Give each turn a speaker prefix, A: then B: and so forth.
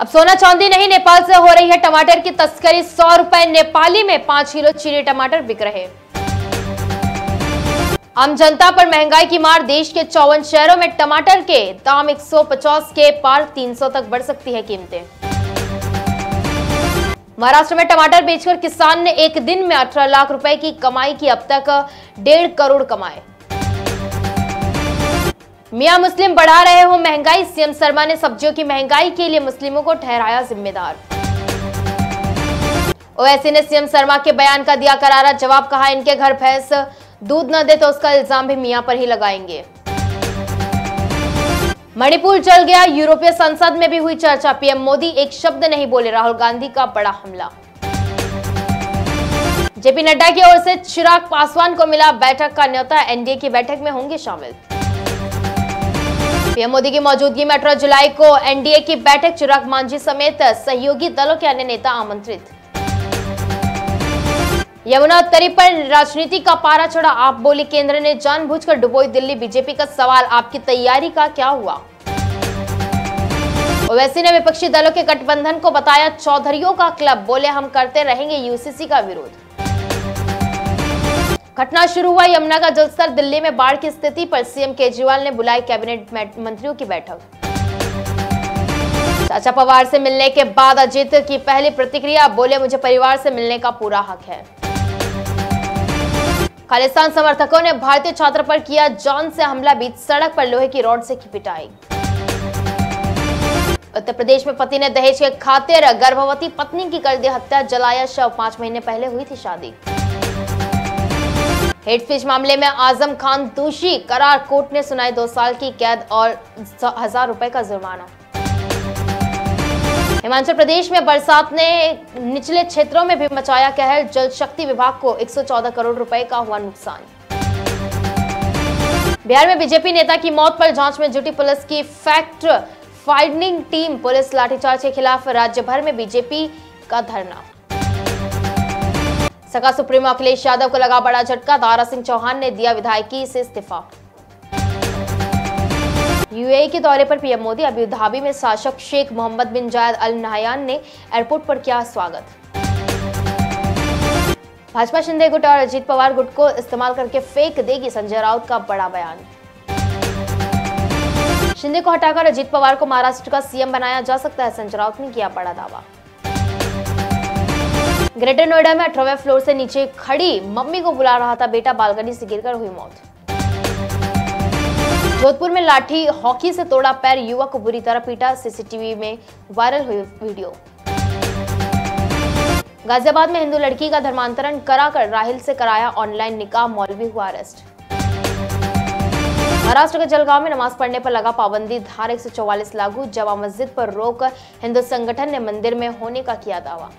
A: अब सोना चांदी नहीं, नेपाल से हो रही है टमाटर की तस्करी। सौ रुपए नेपाली में पाँच किलो चीनी टमाटर बिक रहे। आम जनता पर महँगाई की मार, देश के चौवन शहरों में टमाटर के दाम 150 के पार 300 तक बढ़ सकती है कीमतें। महाराष्ट्र में टमाटर बेचकर किसान ने एक दिन में 18 लाख रुपए की कमाई की, अब तक डेढ़ करोड़ कमाए। मियाँ मुस्लिम बढ़ा रहे हो महँगाई, सीएम शर्मा ने सब्जियों की महँगाई के लिए मुस्लिमों को ठहराया जिम्मेदार। ओवैसी ने सीएम शर्मा के बयान का दिया करारा जवाब, कहा, इनके घर भैंस दूध न दे तो उसका इल्ज़ाम भी मियाँ पर ही लगाएँगे। मणिपुर जल गया, यूरोपीय संसद में भी हुई चर्चा। पीएम मोदी एक शब्द नहीं बोले, राहुल गांधी का बड़ा हमला। जेपी नड्डा की ओर से चिराग पासवान को मिला बैठक का न्योता, एनडीए की बैठक में होंगे शामिल। पीएम मोदी की मौजूदगी में अठारह जुलाई को एनडीए की बैठक, चिराग मांझी समेत सहयोगी दलों के अन्य नेता आमंत्रित। यमुना उत्तरी पर राजनीति का पारा चढ़ा। आप बोली, केंद्र ने जानबूझकर डुबोई दिल्ली। बीजेपी का सवाल, आपकी तैयारी का क्या हुआ? ओवैसी ने विपक्षी दलों के गठबंधन को बताया, चौधरियों का क्लब। बोले, हम करते रहेंगे यूसीसी का विरोध। घटना शुरू हुआ यमुना का जलस्तर दिल्ली में बाढ़ की स्थिति पर सीएम केजरीवाल ने बुलाई कैबिनेट मंत्रियों की बैठक। चाचा पवार से मिलने के बाद अजीत की पहली प्रतिक्रिया, बोले, मुझे परिवार से मिलने का पूरा हक है। खालिस्तान समर्थकों ने भारतीय छात्र पर किया जान से हमला, बीच सड़क पर लोहे की रॉड से की पिटाई उत्तर प्रदेश में पति ने दहेज के खातिर गर्भवती पत्नी की कर दी हत्या, जलाया शव। पाँच महीने पहले हुई थी शादी। स्पीच मामले में आज़म खान दोषी। करार कोर्ट ने सुनाई दो साल की कैद और हज़ार रुपए का जुर्माना। हिमाचल प्रदेश में बरसात ने निचले क्षेत्रों में भी मचाया कहर जल शक्ति विभाग को 114 करोड़ रुपए का हुआ नुकसान। बिहार में बीजेपी नेता की मौत पर जाँच में जुटी पुलिस की fact finding team. Police lathicharge के खिलाफ राज्य भर में बीजेपी का धरना। सका सुप्रीमो अखिलेश यादव को लगा बड़ा झटका दारा सिंह चौहान ने दिया विधायकी से इस्तीफा। यूएई के दौरे पर पीएम मोदी अभी धाबी में शासक Sheikh Mohammed bin Zayed Al Nahyan ने एयरपोर्ट पर किया स्वागत। भाजपा शिंदे गुट और अजीत पवार गुट को इस्तेमाल करके फेंक देगी संजय राउत का बड़ा बयान। शिंदे को हटाकर अजीत पवार को महाराष्ट्र का सीएम बनाया जा सकता है, संजय राउत ने किया बड़ा दावा। ग्रेटर नोएडा में अठारहवें फ्लोर से नीचे खड़ी मम्मी को बुला रहा था बेटा, बालकनी से गिरकर हुई मौत। जोधपुर में लाठी हॉकी से तोड़ा पैर युवक को बुरी तरह पीटा, सीसीटीवी में वायरल हुई वीडियो। गाजियाबाद में हिंदू लड़की का धर्मांतरण कराकर राहिल से कराया ऑनलाइन निकाह, मौलवी हुआ अरेस्ट। महाराष्ट्र के जलगांव में नमाज़ पढ़ने पर लगा पाबंदी, धारा एक सौ चौवालीस लागू, जवा मस्जिद पर रोक, हिंदू संगठन ने मंदिर में होने का किया दावा।